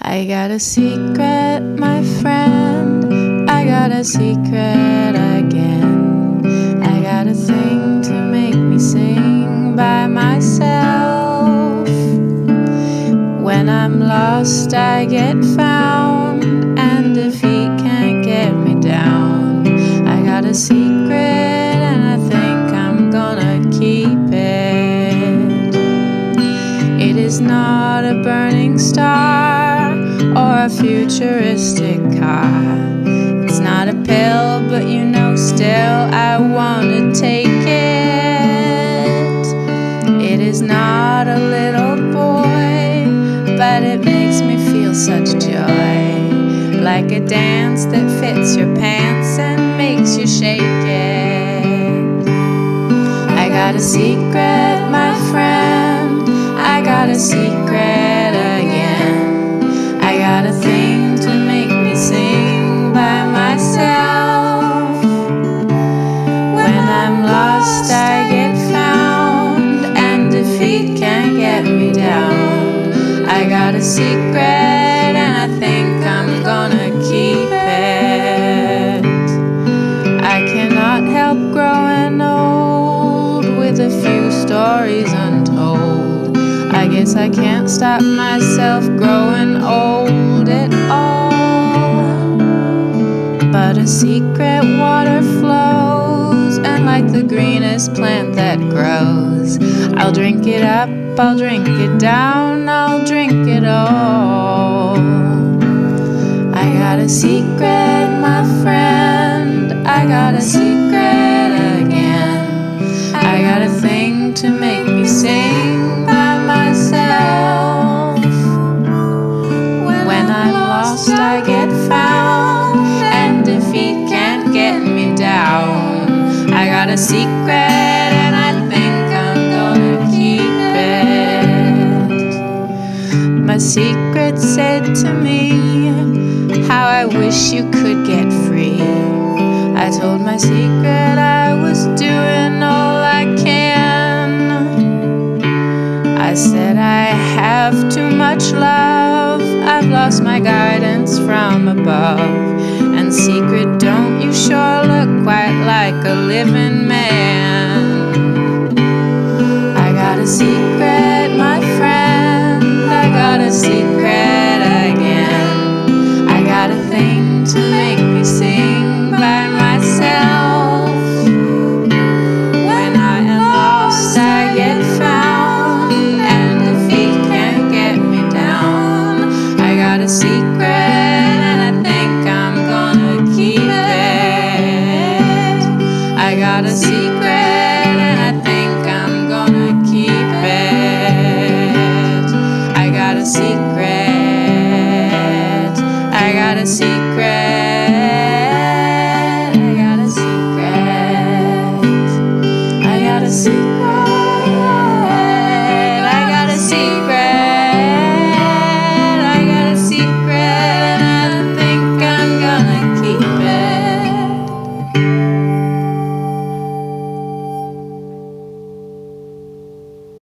I got a secret, my friend. I got a secret again. I got a thing to make me sing by myself. When I'm lost, I get found, and if he can't get me down. I got a secret, and I think I'm gonna keep it. It is not a burning star or a futuristic car. It's not a pill, but you know, still I wanna take it. It is not a little boy, but it makes me feel such joy. Like a dance that fits your pants and makes you shake it. I got a secret, my friend. I got a secret a secret, and I think I'm gonna keep it. I cannot help growing old with a few stories untold. I guess I can't stop myself growing old at all. But a secret water flows, and like the greenest plant that grows, I'll drink it up, I'll drink it down, secret, my friend. I got a secret again. I got a thing to make me sing by myself. When I'm lost, I get found, and defeat can't get me down. I got a secret, and I think I'm gonna keep it. My secret said to me, How I wish you could get free. I told my secret I was doing all I can. I said I have too much love. I've lost my guidance from above. And secret, don't you sure look quite like a living man? got a secret and I think I'm gonna keep it. I got a secret. I got a secret.